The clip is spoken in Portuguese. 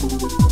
Música